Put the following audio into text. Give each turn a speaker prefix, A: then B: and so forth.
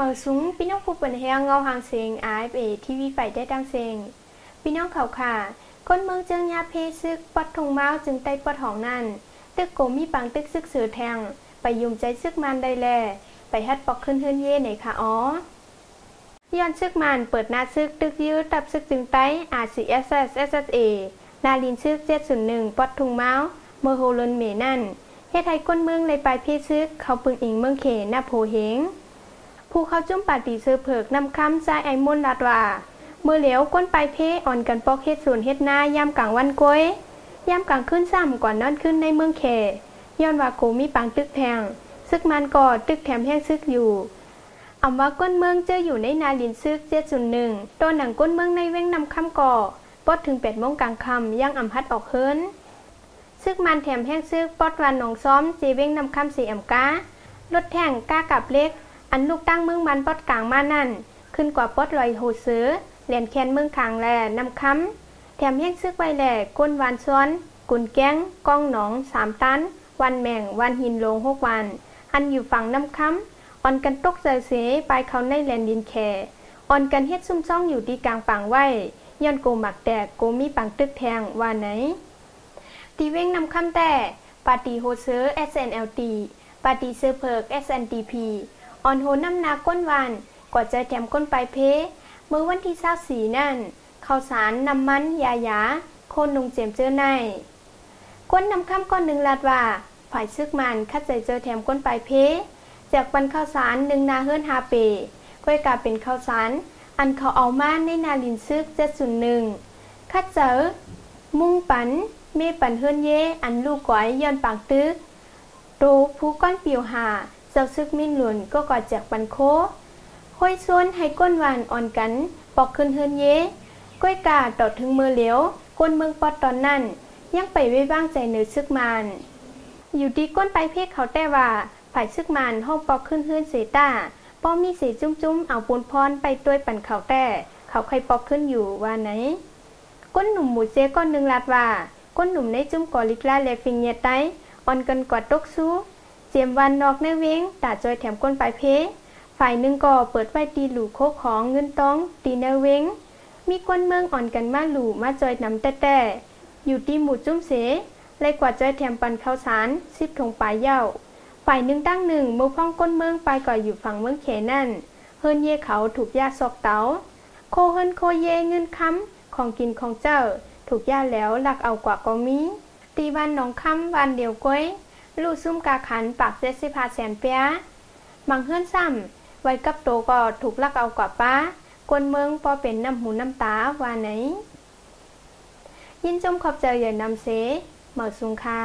A: มาสูงพี่น้องผู้เปิ่นแฮงเงาหางเสียง AFA ทีวีไฟได้ดังเสียงพี่น้องเขาค่ะคนเมืองเจิงยาเพซึกปัดทงเมาจึงใต้ปัดหองนั่น ตึกโกมีปังตึกซึกเสือแทง ไปยุมใจซึกมันได้แล ไปฮัดปอกขึ้นเฮือนเย่ไหนค่ะอ๋อย้อนซึกมันเปิดหน้าซึกตึกยื้อตับซึกจึงไต้ RCSS SSA นาลินซึก701ปัดทงเมาเมอร์โฮลนเมนั่นเฮ็ดให้ก้นเมืองเลยไปเพซึก เขาปึงอิงเมืองเขหน้าโพเฮง ผู้เข้าจุ้มปาตีเสือเผิกนำคำใจไอมุนลาดว่าเมื่อเหลียวก้นไปเพอ่อนกันปอกเฮ็ดส่วนเฮ็ดหน้ายามกลางวันก้อยยามกลางขึ้นซ้ำก่อนนอนขึ้นในเมืองเขย้อนว่าโกมีปังตึกแพงซึกมันก่อตึกแถมแห้งซึกอยู่อำว่าก้นเมืองเจออยู่ในนาลินซึก701ตัวหนังก้นเมืองในเว้งนำคำก่อปอดถึง8โมงกลางค่ำย่างอำพัดออกเฮินซึกมันแถมแห้งซึกปอดวันหนองซ้อมเจเว้งนำคำสีอำการถแท่งก้ากับเล็ก อันลูกตั้งเมืองมันปอดกลางมานั่น ขึ้นกว่าปอดลอยโหซื้อเหรียญแคนเมืองคางแลนำคำแถมแห้งซึกไว้แหล่ก้นวานซ้อน กุนแก้งก้องหนองสามตัน วันแม่งวันหินลงหกวัน อันอยู่ฝั่งน้ำค้ำอ่อนกันตกใจเสไปเขาในแลนดินแคอ่อนกันเฮ็ดซุ่มซ่องอยู่ที่กลางปังไว้ย้อนโกหมักแตกโกมีปังตึกแทงว่าไหนตีเว้งนำคำแต่ปาตีโฮเซอร์ SNLT ปาตีเซอร์เพิร์ก SNDP อ่อนโหน้ำนาก้นวานกว่าจะแถมก้นไปเพเมื่อวันที่24นั่นข้าวสารน้ำมันยายาโคนนุงเจียมเจอในก้นนำคำก้อนหนึ่งลาดว่าฝ่ายซึกมันคัดใจเจอแถมก้นไปเพจากปันข้าวสารหนึ่งนาเฮิรนฮาเปก้อยกาเป็นข้าวสารอันเขาเอามาในนาลินซึกเจ็ดศูนย์หนึ่งคัดเจอมุ่งปันเมปันเฮิรนเย อันลูกก้อยย้อนปากตึกโตผู้ก้อนเปียวหา เจ้าซึกมินหลุนก็กอดจากปันโคห้อยซ้วนให้ก้นหวานอ่อนกัน ปอกขึ้นเฮิรนเย้ก้อยกาต่อถึงมือเหลียวก้นเมืองปอดตอนนั้น ยังไปไว้บ้างใจเหนือซึกมานอยู่ดีก้นไปเพกเขาแต่ว่าฝ่ายซึกมานห้องปอกขึ้นเฮือนเสตาป้อมีเสีจุ้มเอาปูนพรไปด้วยปั่นเขาแต่เขาใครปอกขึ้นอยู่ว่าไหน ก้นหนุ่มหมูเจก้อนหนึ่งลาดว่า ก้นหนุ่มในจุ้มกอลิกลาแลฟิงเนียไตอ่อนกันกว่าตกซู เจียมวันนอกในเวงตาจอยแถมก้นไปเพ ฝ่ายหนึ่งก่อเปิดไว้ตีหลูโคของเงินต้องตีในเวงมีคนเมืองอ่อนกันมาหลูมาจอยนำแต่แต่อยู่ที่หมู่จุ้มเสเลยกว่าจอยแถมปันข้าวสารซิบถงปลายเย้าฝ่ายหนึ่งตั้งหนึ่งมือพ้องก้นเมืองไปก่ออยู่ฝั่งเมืองเขนั่นเฮินเย่เขาถูกยาซอกเตาโคเฮินโคเยเงินค้ำของกินของเจ้า ถูกยาแล้วหลักเอากว่าก็มีตีวันหนองค้ำวันเดียวก้อย ลู่ซุ่มกาขันปากเจ็ดสิบห้าแสนเปียบางเฮือนซ้ำไว้กับโตก็ถูกลักเอากว่าป้ากวนเมืองพอเป็นน้ำหูน้ำตาว่าไหน ยินจมขอบใจอย่านำเสเหมาสุงค่า